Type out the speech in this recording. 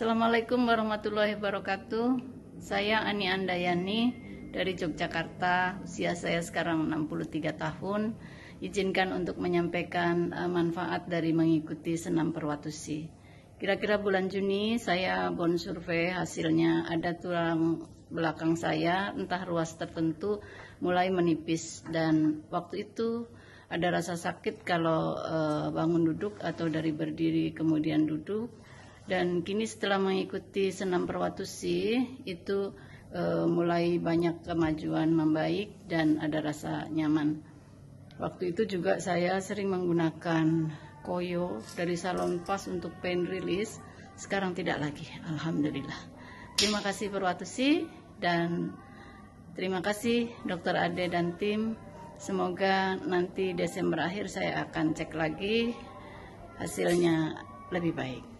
Assalamualaikum warahmatullahi wabarakatuh. Saya Ani Andayani dari Yogyakarta. Usia saya sekarang 63 tahun. Izinkan untuk menyampaikan uh, manfaat dari mengikuti senam perwatusi. Kira-kira bulan Juni saya bone survei hasilnya ada tulang belakang saya entah ruas tertentu mulai menipis dan waktu itu ada rasa sakit kalau uh, bangun duduk atau dari berdiri kemudian duduk dan kini setelah mengikuti senam perwatusi itu e, mulai banyak kemajuan membaik dan ada rasa nyaman. Waktu itu juga saya sering menggunakan koyo dari salon pas untuk pain release. Sekarang tidak lagi, alhamdulillah. Terima kasih perwatusi dan terima kasih dokter Ade dan tim. Semoga nanti Desember akhir saya akan cek lagi hasilnya lebih baik.